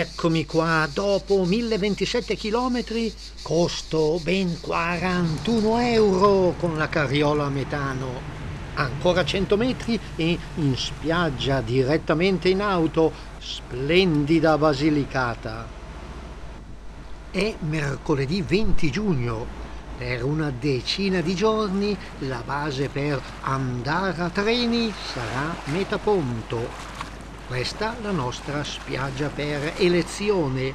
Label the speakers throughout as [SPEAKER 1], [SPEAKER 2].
[SPEAKER 1] Eccomi qua, dopo 1027 km, costo ben 41 euro con la carriola a metano. Ancora 100 metri e in spiaggia direttamente in auto, splendida Basilicata. È mercoledì 20 giugno. Per una decina di giorni la base per andare a treni sarà Metaponto questa la nostra spiaggia per elezione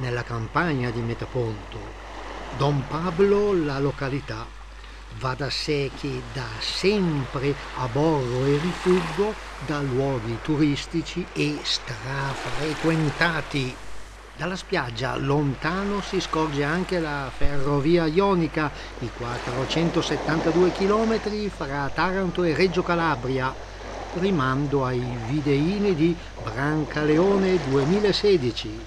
[SPEAKER 1] nella campagna di Metaponto. Don Pablo la località. Va da sé che da sempre aborro e rifuggo da luoghi turistici e strafrequentati. Dalla spiaggia lontano si scorge anche la ferrovia ionica, i 472 km fra Taranto e Reggio Calabria, rimando ai videini di Brancaleone 2016.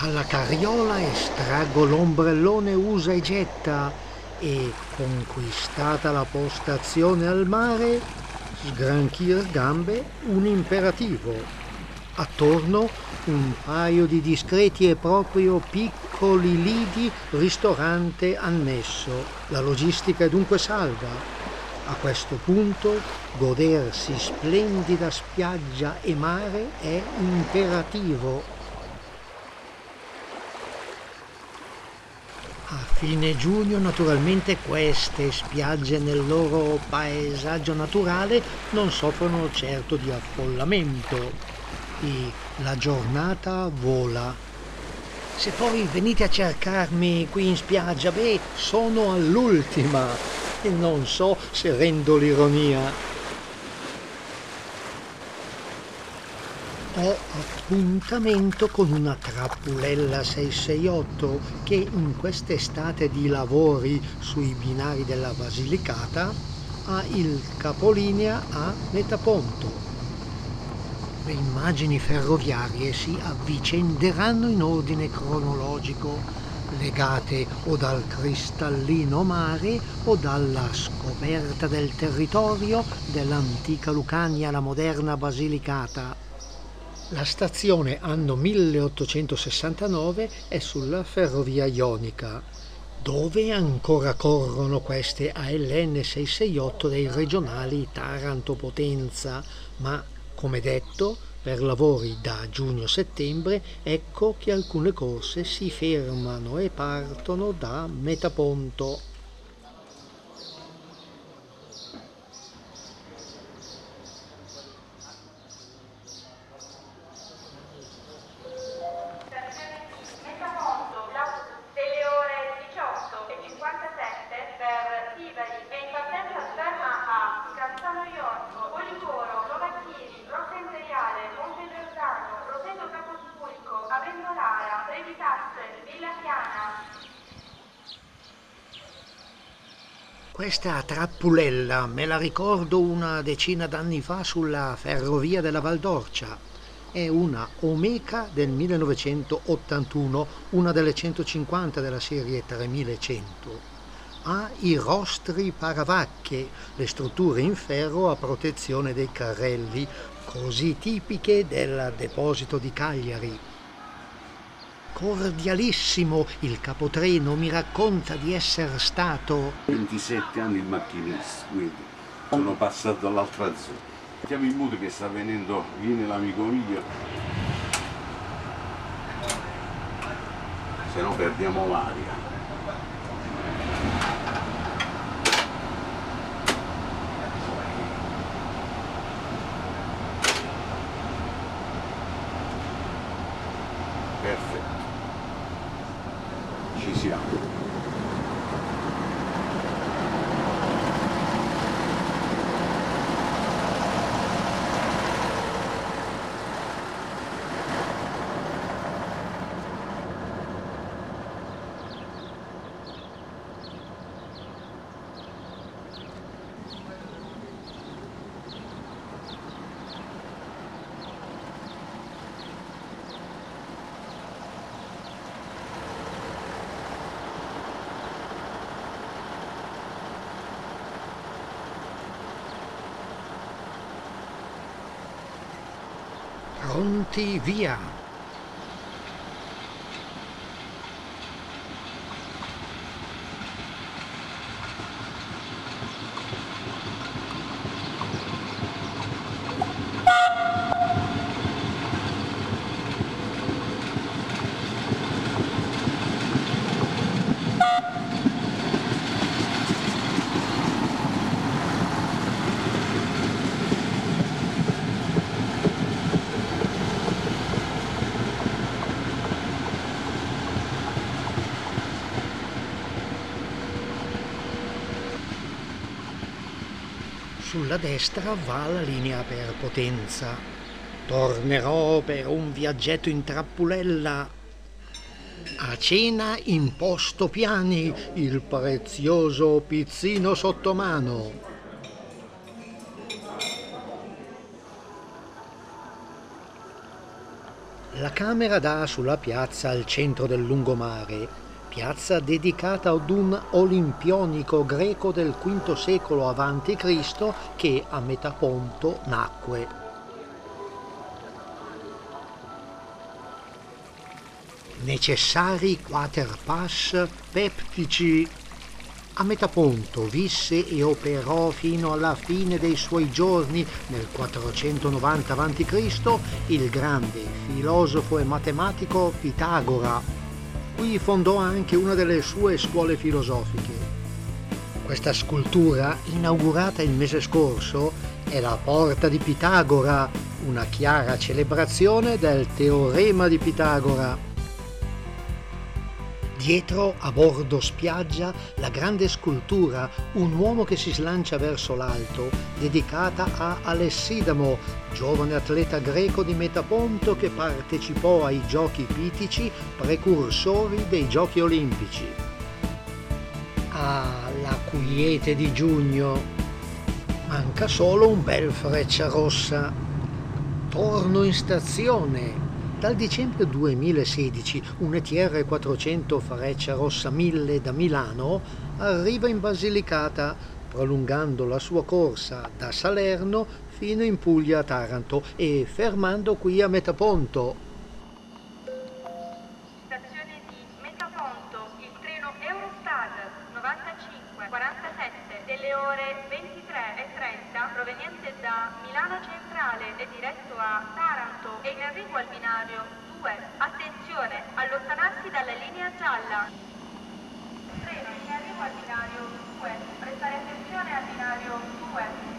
[SPEAKER 1] Dalla carriola estraggo l'ombrellone usa e getta e, conquistata la postazione al mare, sgranchir gambe un imperativo. Attorno un paio di discreti e proprio piccoli lidi ristorante annesso. La logistica è dunque salva. A questo punto godersi splendida spiaggia e mare è imperativo. A fine giugno naturalmente queste spiagge nel loro paesaggio naturale non soffrono certo di affollamento e la giornata vola. Se poi venite a cercarmi qui in spiaggia, beh, sono all'ultima e non so se rendo l'ironia. Ho appuntamento con una trappulella 668 che in quest'estate di lavori sui binari della Basilicata ha il capolinea a Metaponto le immagini ferroviarie si avvicenderanno in ordine cronologico, legate o dal cristallino mare o dalla scoperta del territorio dell'antica Lucania alla moderna Basilicata. La stazione anno 1869 è sulla ferrovia ionica, dove ancora corrono queste ALN 668 dei regionali Taranto Potenza, ma come detto, per lavori da giugno-settembre ecco che alcune corse si fermano e partono da Metaponto. Questa trappulella me la ricordo una decina d'anni fa sulla ferrovia della Valdorcia. È una Omeka del 1981, una delle 150 della serie 3100. Ha i rostri paravacche, le strutture in ferro a protezione dei carrelli, così tipiche del deposito di Cagliari cordialissimo il capotreno mi racconta di essere stato
[SPEAKER 2] 27 anni il macchinista quindi sono passato dall'altra zona. Siamo in muto che sta venendo viene l'amico mio. Se no perdiamo l'aria
[SPEAKER 1] Pronti, via! Sulla destra va la linea per Potenza. Tornerò per un viaggetto in trappulella. A cena imposto piani il prezioso pizzino sottomano. La camera dà sulla piazza al centro del lungomare piazza dedicata ad un olimpionico greco del V secolo a.C. che a Metaponto nacque. Necessari quaterpass peptici. A Metaponto visse e operò fino alla fine dei suoi giorni, nel 490 a.C., il grande filosofo e matematico Pitagora, Qui fondò anche una delle sue scuole filosofiche. Questa scultura, inaugurata il mese scorso, è la Porta di Pitagora, una chiara celebrazione del teorema di Pitagora. Dietro, a bordo spiaggia, la grande scultura Un uomo che si slancia verso l'alto, dedicata a Alessidamo, giovane atleta greco di Metaponto che partecipò ai giochi pitici, precursori dei giochi olimpici. Ah, la quiete di giugno. Manca solo un bel freccia rossa. Torno in stazione dal dicembre 2016 un ETR 400 Fareccia Rossa 1000 da Milano arriva in Basilicata, prolungando la sua corsa da Salerno fino in Puglia a Taranto e fermando qui a Metaponto,
[SPEAKER 3] ore 23.30 proveniente da Milano Centrale e diretto a Taranto e in arrivo al binario 2. Attenzione, allontanarsi dalla linea gialla. Treno in arrivo al binario 2. Prestare attenzione al binario 2.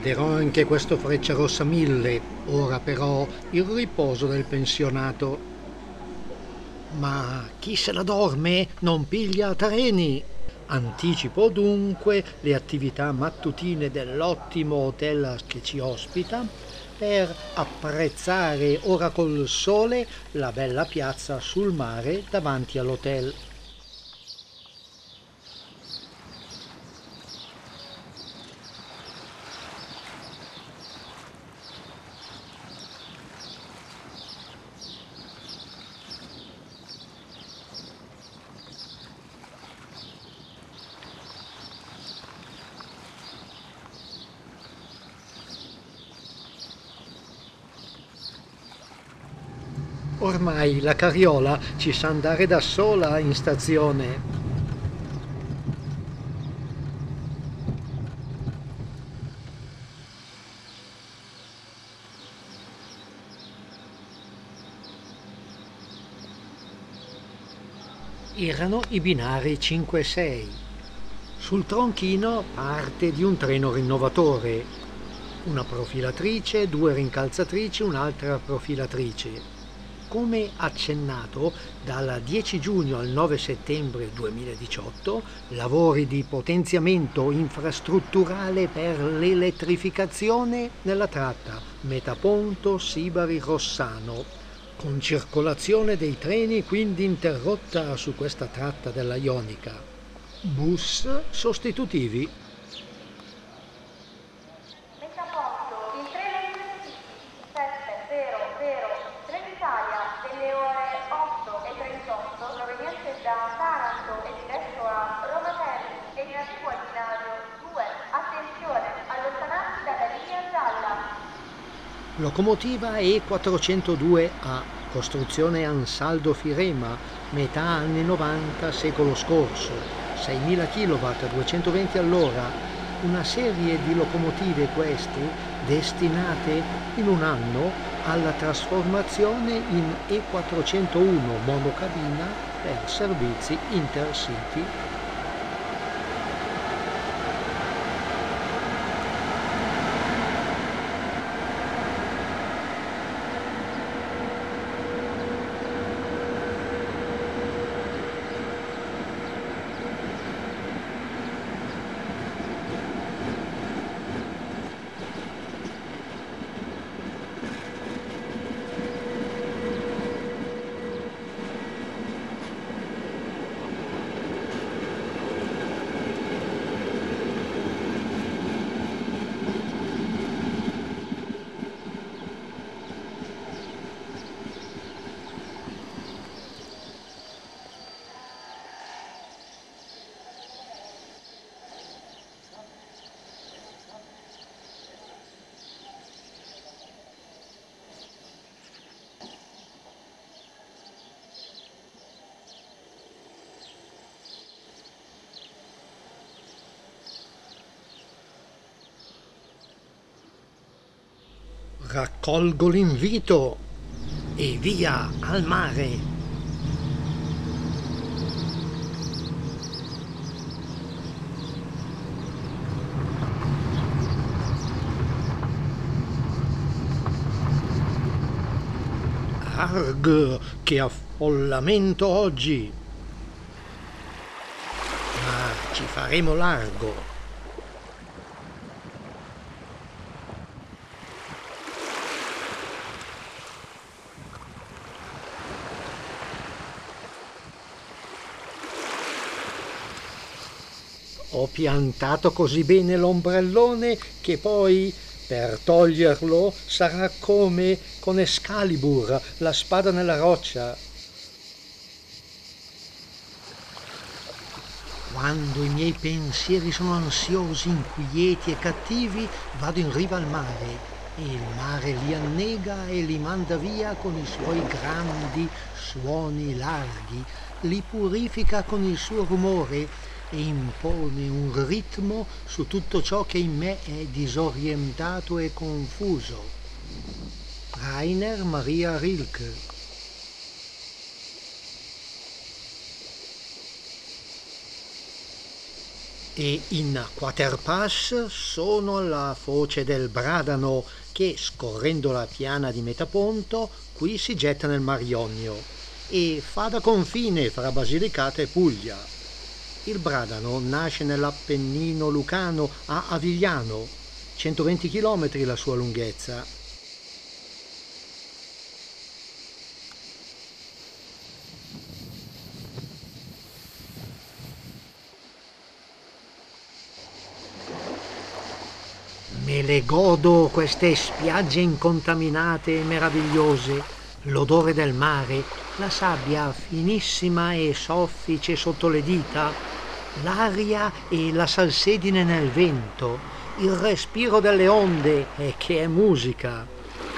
[SPEAKER 1] Prenderò anche questo Freccia Rossa 1000, ora però il riposo del pensionato. Ma chi se la dorme non piglia treni. Anticipo dunque le attività mattutine dell'ottimo hotel che ci ospita per apprezzare ora col sole la bella piazza sul mare davanti all'hotel. La carriola ci sa andare da sola in stazione. Erano i binari 5 e 6. Sul tronchino parte di un treno rinnovatore, una profilatrice, due rincalzatrici, un'altra profilatrice. Come accennato, dal 10 giugno al 9 settembre 2018, lavori di potenziamento infrastrutturale per l'elettrificazione nella tratta Metaponto Sibari Rossano, con circolazione dei treni quindi interrotta su questa tratta della Ionica. Bus sostitutivi Locomotiva E402A, costruzione Ansaldo Firema, metà anni 90 secolo scorso, 6.000 kW, 220 all'ora, una serie di locomotive queste destinate in un anno alla trasformazione in E401 monocabina per servizi intercity raccolgo l'invito e via al mare. Arg, che affollamento oggi! Ma ci faremo largo. Ho piantato così bene l'ombrellone che poi per toglierlo sarà come con Excalibur, la spada nella roccia. Quando i miei pensieri sono ansiosi, inquieti e cattivi, vado in riva al mare. E il mare li annega e li manda via con i suoi grandi suoni larghi, li purifica con il suo rumore e impone un ritmo su tutto ciò che in me è disorientato e confuso. Rainer Maria Rilke e in Quaterpass sono alla foce del Bradano che, scorrendo la piana di Metaponto, qui si getta nel Mar Ionio e fa da confine fra Basilicata e Puglia. Il Bradano nasce nell'Appennino lucano a Avigliano, 120 km la sua lunghezza. Me le godo queste spiagge incontaminate e meravigliose, l'odore del mare, la sabbia finissima e soffice sotto le dita, l'aria e la salsedine nel vento, il respiro delle onde e che è musica,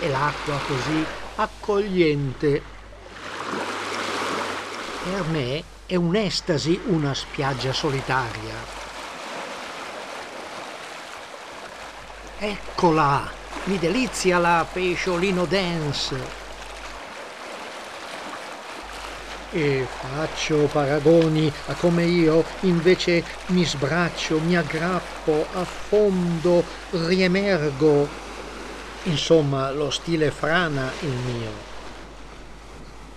[SPEAKER 1] e l'acqua così accogliente. Per me è un'estasi una spiaggia solitaria. Eccola, mi delizia la pesciolino dance e faccio paragoni a come io invece mi sbraccio, mi aggrappo, affondo, riemergo. Insomma, lo stile frana il mio.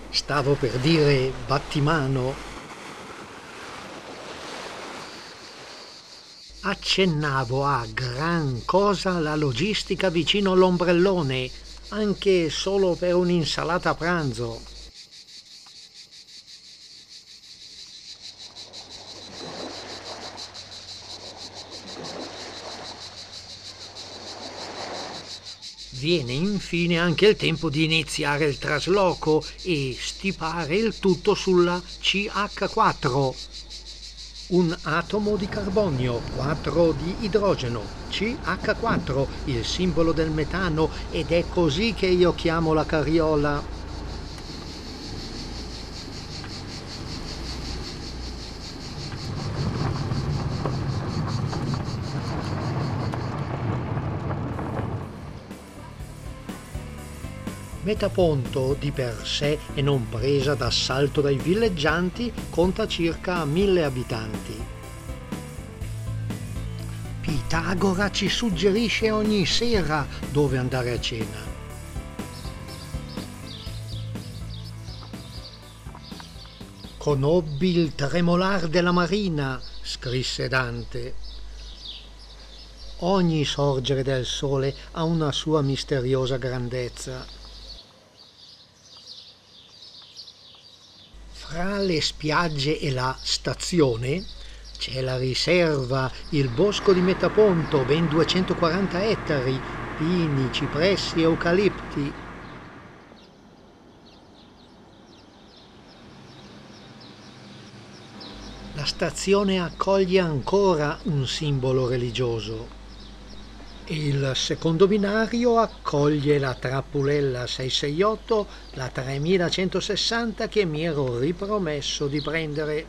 [SPEAKER 1] Stavo per dire battimano. Accennavo a gran cosa la logistica vicino all'ombrellone, anche solo per un'insalata a pranzo. Viene infine anche il tempo di iniziare il trasloco e stipare il tutto sulla CH4, un atomo di carbonio, 4 di idrogeno, CH4, il simbolo del metano ed è così che io chiamo la carriola. Metaponto di per sé e non presa d'assalto dai villeggianti conta circa mille abitanti. Pitagora ci suggerisce ogni sera dove andare a cena. Conobbi il tremolar della marina, scrisse Dante. Ogni sorgere del sole ha una sua misteriosa grandezza. Fra le spiagge e la stazione c'è la riserva, il bosco di Metaponto, ben 240 ettari, pini, cipressi e eucalipti. La stazione accoglie ancora un simbolo religioso. Il secondo binario accoglie la trappulella 668, la 3160 che mi ero ripromesso di prendere.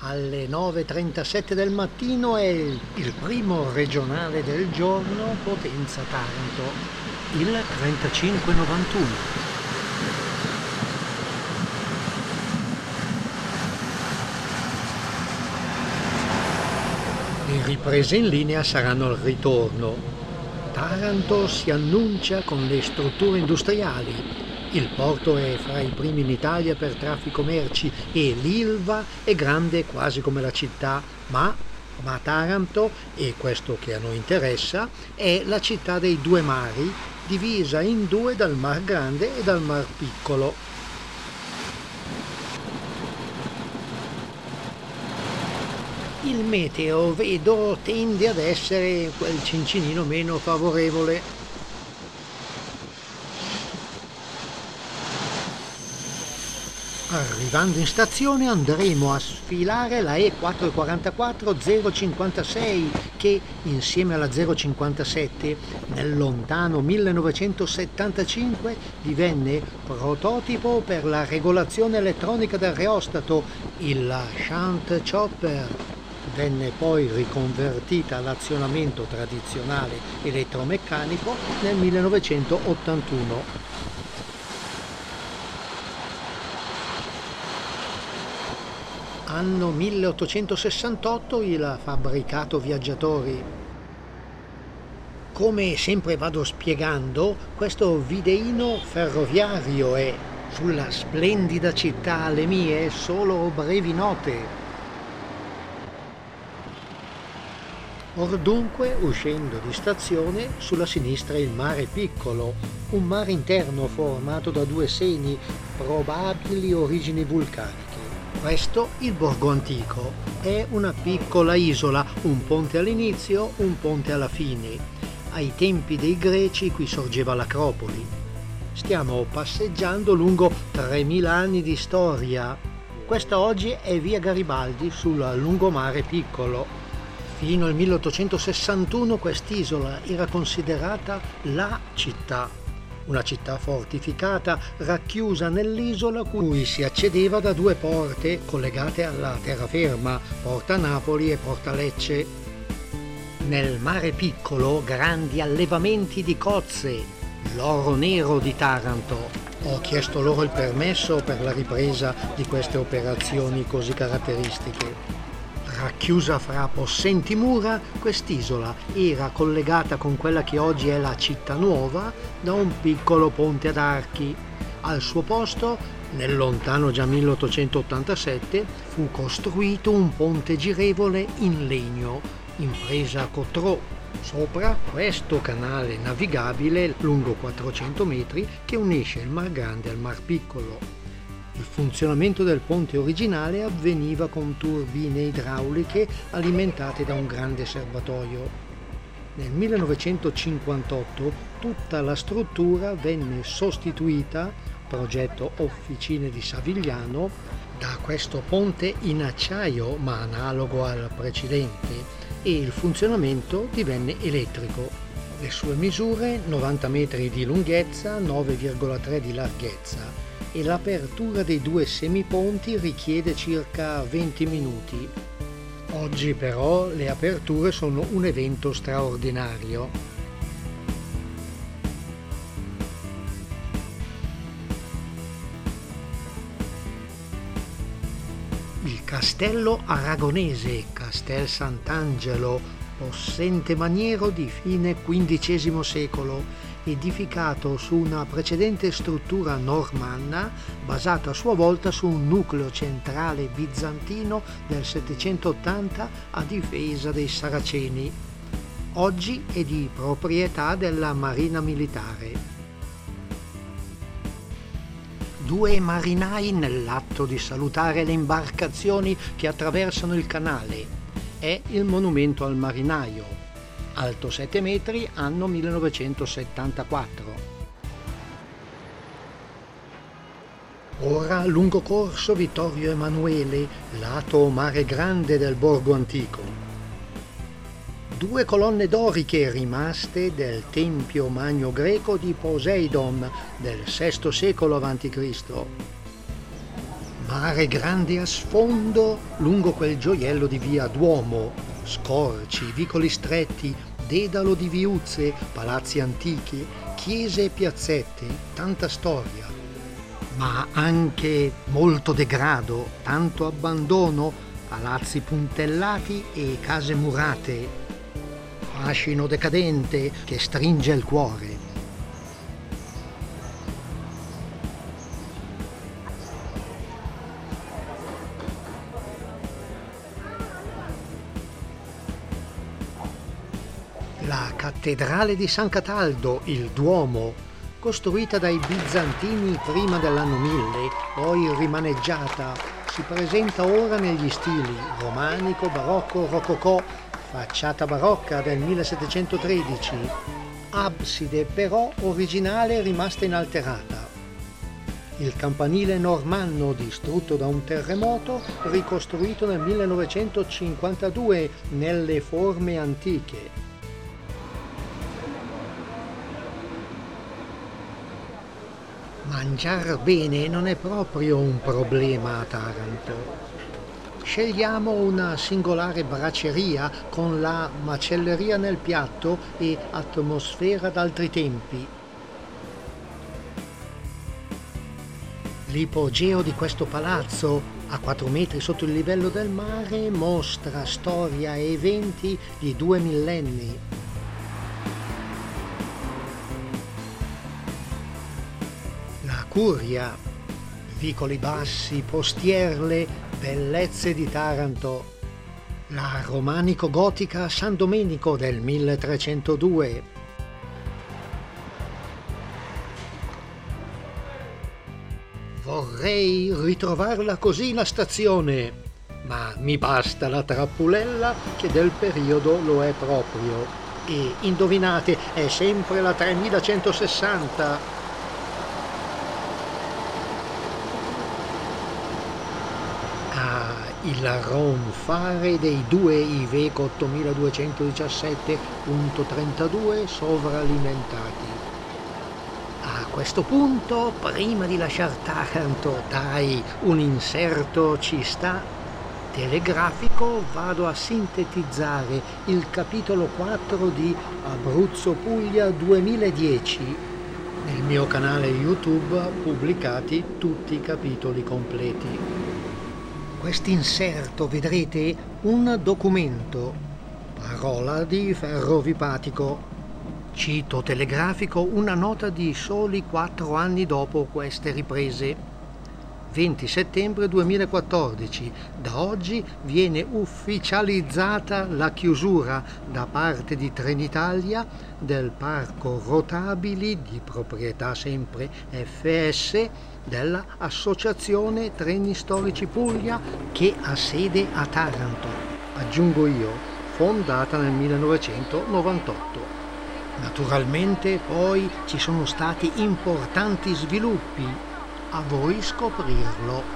[SPEAKER 1] Alle 9.37 del mattino è il primo regionale del giorno Potenza Taranto, il 3591. Riprese in linea saranno al ritorno. Taranto si annuncia con le strutture industriali. Il porto è fra i primi in Italia per traffico merci e l'Ilva è grande quasi come la città, ma, ma Taranto, e questo che a noi interessa, è la città dei due mari, divisa in due dal Mar Grande e dal Mar Piccolo. Il meteo vedo tende ad essere quel cincinino meno favorevole. Arrivando in stazione andremo a sfilare la E444 056 che insieme alla 057 nel lontano 1975 divenne prototipo per la regolazione elettronica del reostato, il Shunt Chopper venne poi riconvertita all'azionamento tradizionale elettromeccanico nel 1981. Anno 1868 il fabbricato viaggiatori. Come sempre vado spiegando, questo videino ferroviario è sulla splendida città alle mie solo brevi note Or dunque, uscendo di stazione, sulla sinistra il mare piccolo, un mare interno formato da due seni, probabili origini vulcaniche. Questo il borgo antico. È una piccola isola, un ponte all'inizio, un ponte alla fine. Ai tempi dei greci qui sorgeva l'Acropoli. Stiamo passeggiando lungo 3000 anni di storia. Questa oggi è via Garibaldi sul lungomare piccolo, Fino al 1861 quest'isola era considerata la città, una città fortificata racchiusa nell'isola cui si accedeva da due porte collegate alla terraferma, Porta Napoli e Porta Lecce. Nel mare piccolo grandi allevamenti di cozze, l'oro nero di Taranto, Ho chiesto loro il permesso per la ripresa di queste operazioni così caratteristiche. Racchiusa fra possenti mura, quest'isola era collegata con quella che oggi è la città nuova da un piccolo ponte ad archi. Al suo posto, nel lontano già 1887, fu costruito un ponte girevole in legno, impresa Cotrò, sopra questo canale navigabile lungo 400 metri che unisce il Mar Grande al Mar Piccolo. Il funzionamento del ponte originale avveniva con turbine idrauliche alimentate da un grande serbatoio. Nel 1958 tutta la struttura venne sostituita, progetto Officine di Savigliano, da questo ponte in acciaio ma analogo al precedente e il funzionamento divenne elettrico. Le sue misure 90 metri di lunghezza, 9,3 di larghezza e l'apertura dei due semiponti richiede circa 20 minuti. Oggi però le aperture sono un evento straordinario. Il castello aragonese Castel Sant'Angelo, possente maniero di fine XV secolo, edificato su una precedente struttura normanna basata a sua volta su un nucleo centrale bizantino del 780 a difesa dei Saraceni. Oggi è di proprietà della Marina Militare. Due marinai nell'atto di salutare le imbarcazioni che attraversano il canale. È il monumento al marinaio, alto 7 metri, anno 1974. Ora lungo corso Vittorio Emanuele, lato mare grande del borgo antico. Due colonne doriche rimaste del tempio magno greco di Poseidon del VI secolo a.C. Mare grande a sfondo lungo quel gioiello di via Duomo, scorci, vicoli stretti, dedalo di viuzze, palazzi antichi, chiese e piazzette, tanta storia, ma anche molto degrado, tanto abbandono, palazzi puntellati e case murate, fascino decadente che stringe il cuore. Cattedrale di San Cataldo, il Duomo, costruita dai bizantini prima dell'anno 1000, poi rimaneggiata, si presenta ora negli stili romanico, barocco, rococò, facciata barocca del 1713, abside però originale rimasta inalterata. Il campanile normanno distrutto da un terremoto ricostruito nel 1952 nelle forme antiche. Mangiar bene non è proprio un problema a Taranto. Scegliamo una singolare braceria con la macelleria nel piatto e atmosfera d'altri tempi. L'ipogeo di questo palazzo, a 4 metri sotto il livello del mare, mostra storia e eventi di due millenni. Curia, vicoli bassi, postierle, bellezze di Taranto. La romanico-gotica San Domenico del 1302. Vorrei ritrovarla così la stazione, ma mi basta la trappulella che del periodo lo è proprio. E indovinate, è sempre la 3160 il ronfare dei due Iveco 8217.32 sovralimentati. A questo punto, prima di lasciar Taranto, dai, un inserto ci sta telegrafico, vado a sintetizzare il capitolo 4 di Abruzzo Puglia 2010 nel mio canale YouTube pubblicati tutti i capitoli completi. Quest'inserto vedrete un documento, parola di ferro vipatico. Cito telegrafico una nota di soli quattro anni dopo queste riprese 20 settembre 2014. Da oggi viene ufficializzata la chiusura da parte di Trenitalia del parco rotabili di proprietà sempre FS della Associazione Treni Storici Puglia che ha sede a Taranto. Aggiungo io, fondata nel 1998. Naturalmente poi ci sono stati importanti sviluppi a voi scoprirlo.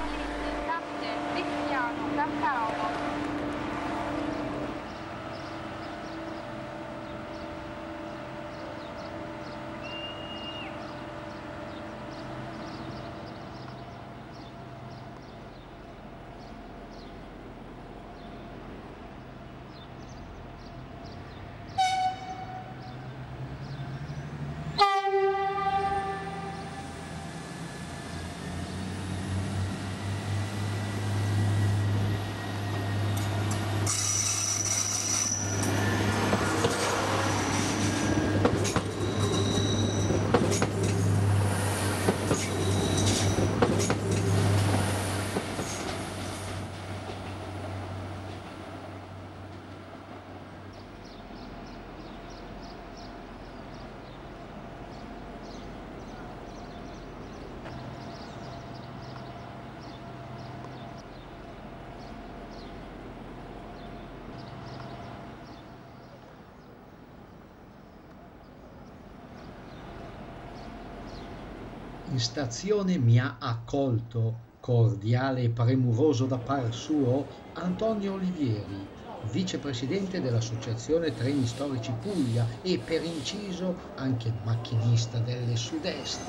[SPEAKER 1] In stazione mi ha accolto, cordiale e premuroso da par suo, Antonio Olivieri, vicepresidente dell'Associazione Treni Storici Puglia e per inciso anche macchinista delle Sud-Est.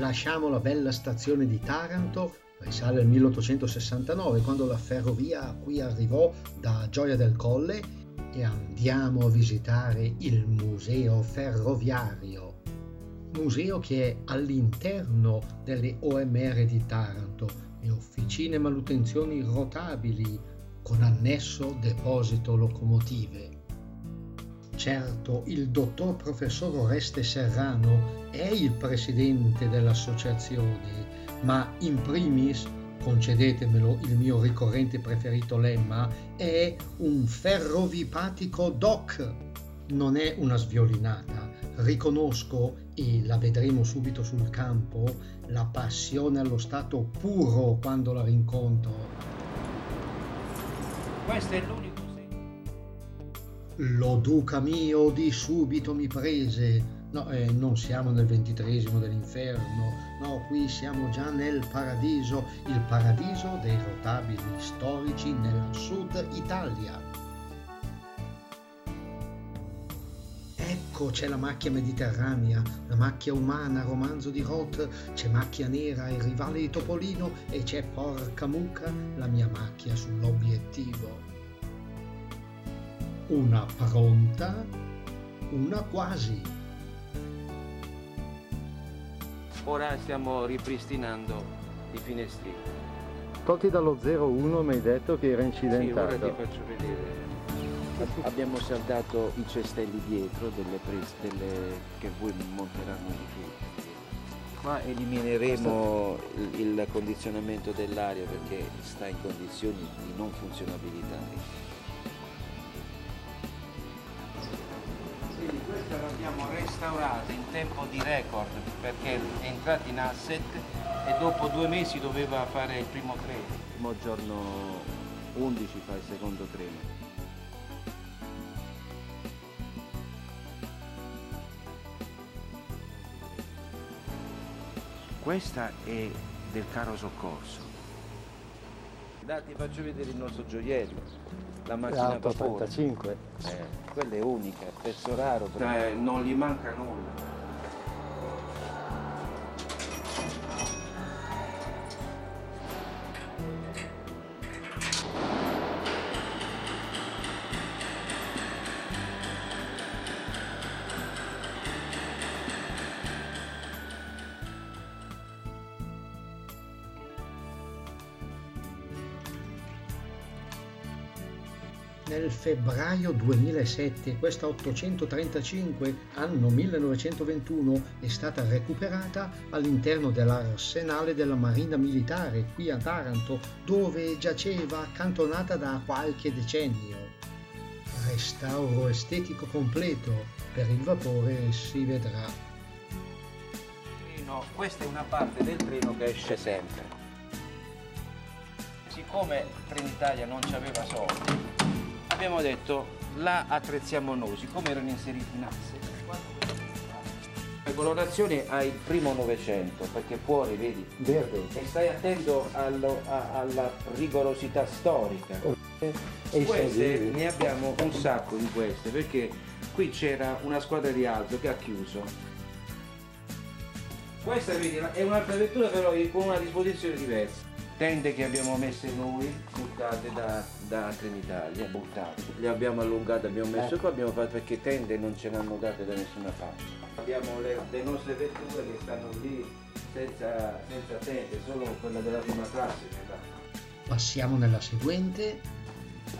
[SPEAKER 1] Lasciamo la bella stazione di Taranto risale al 1869 quando la ferrovia qui arrivò da Gioia del Colle e andiamo a visitare il museo ferroviario, museo che è all'interno delle OMR di Taranto e officine manutenzioni rotabili con annesso deposito locomotive. Certo, il dottor professor Oreste Serrano è il presidente dell'associazione, ma in primis concedetemelo il mio ricorrente preferito lemma, è un ferrovipatico doc, non è una sviolinata. Riconosco, e la vedremo subito sul campo, la passione allo stato puro quando la rincontro.
[SPEAKER 4] Questo è l'unico
[SPEAKER 1] Lo duca mio di subito mi prese, No, eh, non siamo nel ventitresimo dell'inferno, no, qui siamo già nel paradiso, il paradiso dei rotabili storici nel sud Italia. Ecco c'è la macchia mediterranea, la macchia umana, romanzo di Roth, c'è macchia nera, il rivale di Topolino e c'è porca mucca la mia macchia sull'obiettivo. Una pronta, una quasi.
[SPEAKER 4] Ora stiamo ripristinando i finestrini.
[SPEAKER 5] Tolti dallo 01 mi hai detto che era incidentato.
[SPEAKER 4] Sì, ora ti faccio vedere. Abbiamo saldato i cestelli dietro delle, pres- delle che voi monteranno di più. Qua elimineremo il, il condizionamento dell'aria perché sta in condizioni di non funzionabilità. Restaurata in tempo di record perché è entrata in asset e dopo due mesi doveva fare il primo treno. Il primo giorno 11 fa il secondo treno. Questa è del caro soccorso. Da, ti faccio vedere il nostro gioiello la macchina a vapore.
[SPEAKER 5] 35.
[SPEAKER 4] Eh, quella è unica, è pezzo raro, eh, non gli manca nulla.
[SPEAKER 1] Febbraio 2007 questa 835 anno 1921 è stata recuperata all'interno dell'arsenale della Marina Militare qui a Taranto dove giaceva accantonata da qualche decennio. Restauro estetico completo per il vapore si vedrà.
[SPEAKER 4] No, questa è una parte del treno che esce sempre. Siccome Trenitalia non ci aveva soldi, abbiamo detto la attrezziamo noi, siccome erano inseriti in asse. La colorazione ha il primo Novecento, perché fuori, vedi,
[SPEAKER 5] Verde.
[SPEAKER 4] e stai attento allo- a- alla rigorosità storica.
[SPEAKER 5] E
[SPEAKER 4] Queste ne abbiamo un sacco di queste, perché qui c'era una squadra di alto che ha chiuso. Questa vedi, è un'altra vettura però con una disposizione diversa. Tende che abbiamo messe noi, buttate da, da Trenitalia, buttate. Le abbiamo allungate, abbiamo messo qua, abbiamo fatto perché tende non ce l'hanno date da nessuna parte. Abbiamo le, le nostre vetture che stanno lì senza, senza tende, solo quella della prima classe.
[SPEAKER 1] Passiamo nella seguente.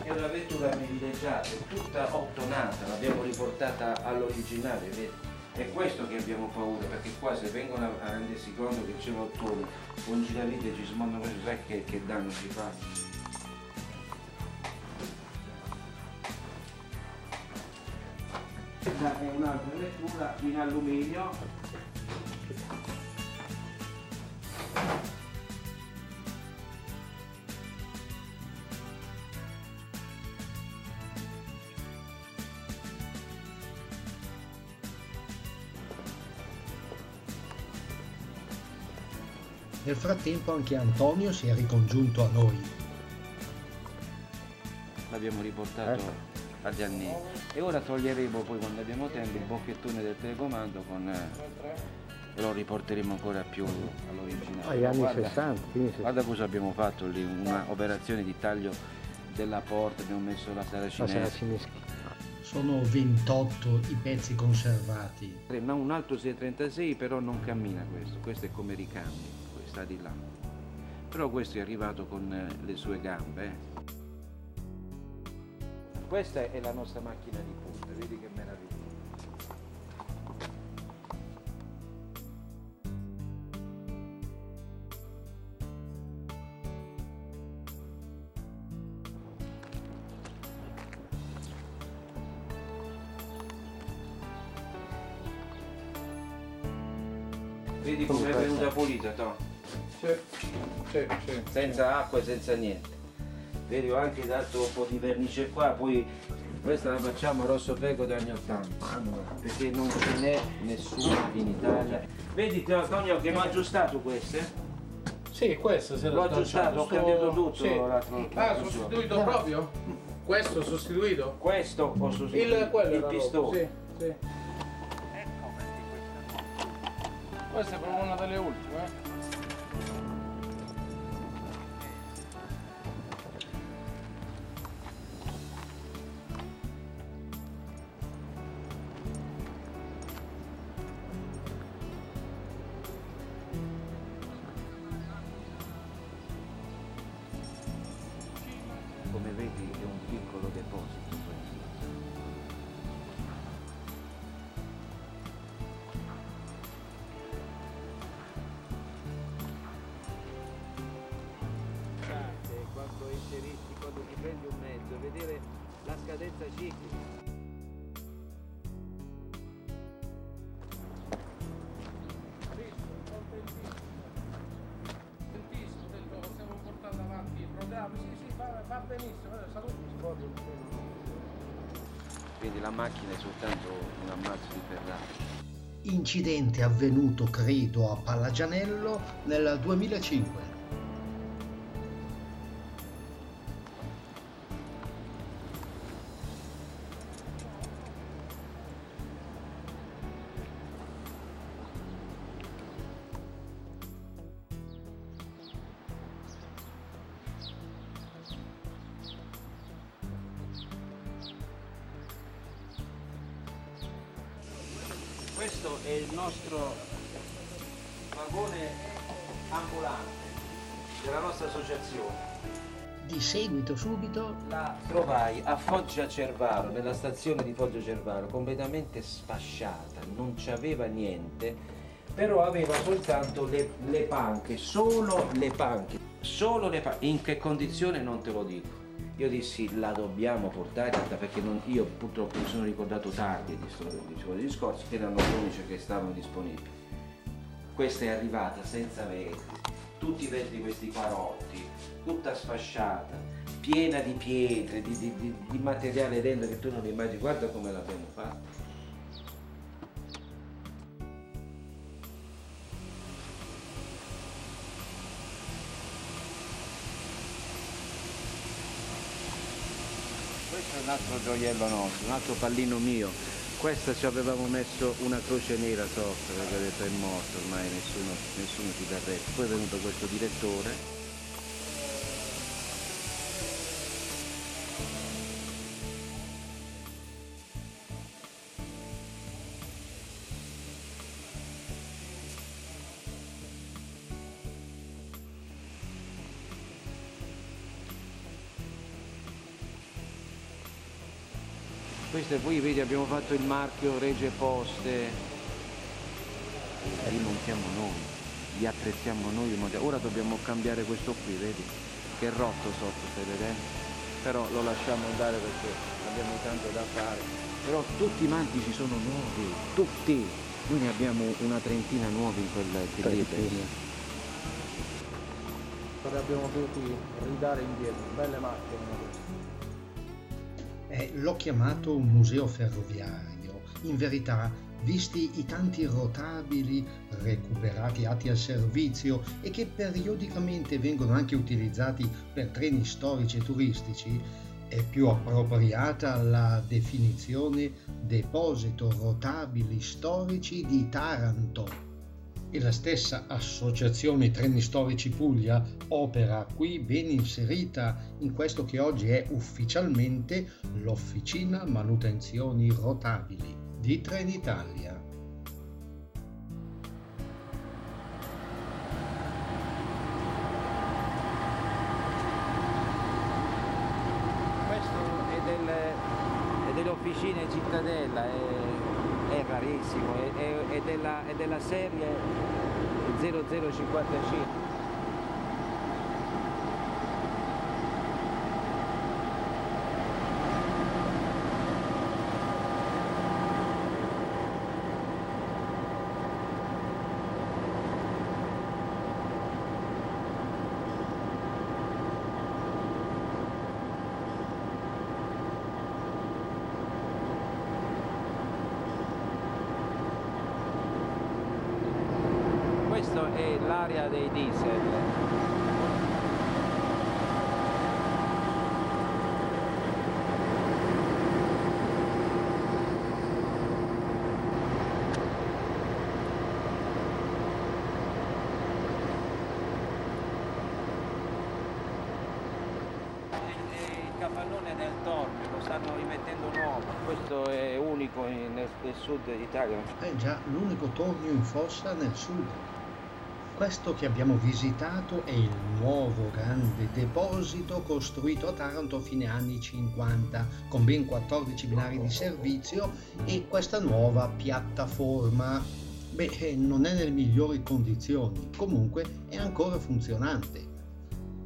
[SPEAKER 4] È una vettura privilegiata, è tutta ottonata, l'abbiamo riportata all'originale, vedi? È questo che abbiamo paura, perché qua se vengono a, rendersi conto che c'è l'ottone, con giravite ci smontano questo, sai che, che danno ci fa? Questa è un'altra vettura in alluminio.
[SPEAKER 1] Nel frattempo anche Antonio si è ricongiunto a noi.
[SPEAKER 4] L'abbiamo riportato agli anni e ora toglieremo poi quando abbiamo tempo il bocchettone del telecomando con eh, e lo riporteremo ancora più all'originale.
[SPEAKER 5] Agli anni
[SPEAKER 4] Guarda-
[SPEAKER 5] 60, fine 60.
[SPEAKER 4] Guarda cosa abbiamo fatto lì, un'operazione di taglio della porta, abbiamo messo la
[SPEAKER 5] La
[SPEAKER 4] saracinesca.
[SPEAKER 5] saracinesca.
[SPEAKER 1] Sono 28 i pezzi conservati.
[SPEAKER 4] Ma un altro 636 però non cammina questo, questo è come ricambi, questo sta di là. Però questo è arrivato con eh, le sue gambe. eh. Questa è la nostra macchina di punta, vedi che
[SPEAKER 5] sì, sì.
[SPEAKER 4] senza acqua e senza niente. Vedi, ho anche dato un po' di vernice qua, poi questa la facciamo rosso peco dagli anni 80, perché non ce n'è nessuna in Italia. Vedi Antonio che mi ha aggiustato queste?
[SPEAKER 6] Sì, questo se
[SPEAKER 4] L'ho aggiustato, ho cambiato tutto
[SPEAKER 6] Sì.
[SPEAKER 4] l'altro-
[SPEAKER 6] Ah, sostituito proprio? Questo sostituito?
[SPEAKER 4] Questo ho sostituito
[SPEAKER 6] Il, quello
[SPEAKER 4] il pistone.
[SPEAKER 6] Sì, sì. Questa è proprio una delle ultime. eh.
[SPEAKER 1] Incidente avvenuto, credo, a Pallagianello nel 2005.
[SPEAKER 4] Foggia Cervaro, nella stazione di Foggia Cervaro, completamente sfasciata, non c'aveva niente, però aveva soltanto le, le panche, solo le panche, solo le panche. In che condizione non te lo dico. Io dissi la dobbiamo portare perché non- io purtroppo mi sono ricordato tardi di questo discorso, erano l'unici che stavano disponibili. Questa è arrivata senza vetri, tutti i vetri questi quarotti, tutta sfasciata, piena di pietre, di, di- di- di materiale dentro che tu non immagini, guarda come l'abbiamo fatta. Questo è un altro gioiello nostro, un altro pallino mio. Questa ci avevamo messo una croce nera sopra perché ho detto è morto ormai, nessuno, nessuno dà retta. Poi è venuto questo direttore. Poi vedi abbiamo fatto il marchio Regie Poste. Li montiamo noi, li attrezziamo noi, li montiamo. Ora dobbiamo cambiare questo qui, vedi? Che è rotto sotto, stai vedendo? Però lo lasciamo andare perché abbiamo tanto da fare. Però tutti i mantici sono nuovi, tutti! Noi ne abbiamo una trentina nuovi in quel.
[SPEAKER 6] Li abbiamo dovuti ridare indietro, belle macchine.
[SPEAKER 1] Eh, l'ho chiamato un museo ferroviario. In verità, visti i tanti rotabili recuperati atti al servizio e che periodicamente vengono anche utilizzati per treni storici e turistici, è più appropriata la definizione deposito rotabili storici di Taranto. E la stessa Associazione Treni Storici Puglia opera qui ben inserita in questo che oggi è ufficialmente l'Officina Manutenzioni Rotabili di Trenitalia.
[SPEAKER 4] 0055. Questo è l'area dei diesel. Capannone del Torme, lo stanno rimettendo nuovo. Questo è unico nel, nel sud Italia.
[SPEAKER 1] È già l'unico tornio in fossa nel sud. Questo che abbiamo visitato è il nuovo grande deposito costruito a Taranto a fine anni 50 con ben 14 binari di servizio e questa nuova piattaforma. Beh, eh, non è nelle migliori condizioni, comunque è ancora funzionante.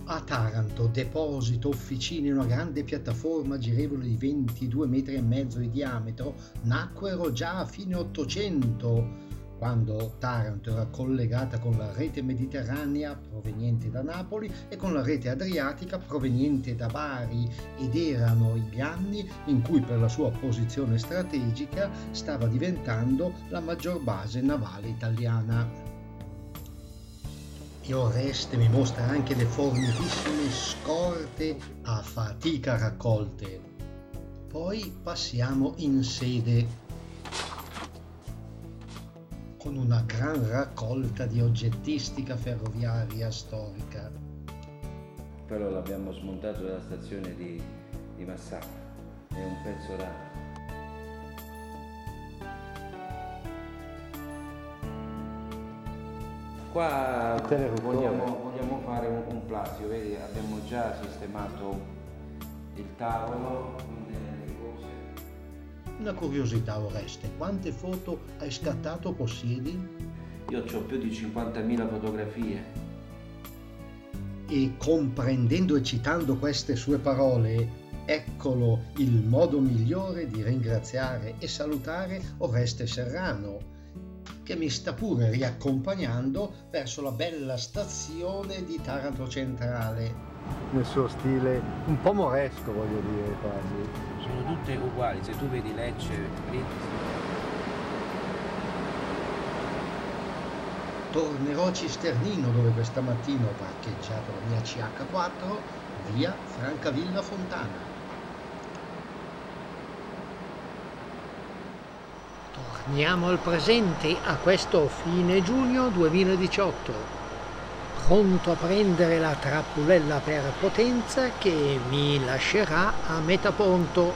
[SPEAKER 1] A Taranto, deposito, officine e una grande piattaforma girevole di 22 metri e mezzo di diametro nacquero già a fine 800, quando Taranto era collegata con la rete mediterranea proveniente da Napoli e con la rete adriatica proveniente da Bari ed erano gli anni in cui per la sua posizione strategica stava diventando la maggior base navale italiana. E Oreste mi mostra anche le fornitissime scorte a fatica raccolte. Poi passiamo in sede con una gran raccolta di oggettistica ferroviaria storica.
[SPEAKER 4] Quello l'abbiamo smontato dalla stazione di, di Massacro, è un pezzo raro. Qua vogliamo, vogliamo fare un, un plastico, vedi, abbiamo già sistemato il tavolo cose.
[SPEAKER 1] Una curiosità Oreste, quante foto hai scattato possiedi?
[SPEAKER 4] Io ho più di 50.000 fotografie.
[SPEAKER 1] E comprendendo e citando queste sue parole, eccolo il modo migliore di ringraziare e salutare Oreste Serrano, che mi sta pure riaccompagnando verso la bella stazione di Taranto Centrale.
[SPEAKER 5] Nel suo stile un po' moresco, voglio dire, quasi.
[SPEAKER 4] Sono tutte uguali, se tu vedi Lecce, Brindisi,
[SPEAKER 1] Tornerò a Cisternino dove questa mattina ho parcheggiato la mia CH4 via Francavilla Fontana. Torniamo al presente a questo fine giugno 2018. Pronto a prendere la trappolella per Potenza che mi lascerà a Metaponto.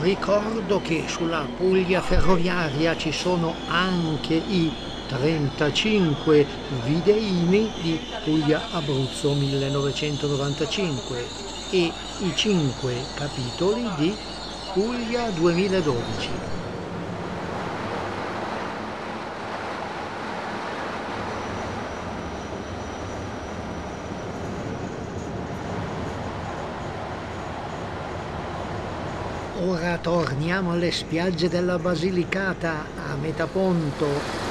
[SPEAKER 1] Ricordo che sulla Puglia ferroviaria ci sono anche i 35 videini di Puglia Abruzzo 1995 e i 5 capitoli di Puglia 2012. Ora torniamo alle spiagge della Basilicata a Metaponto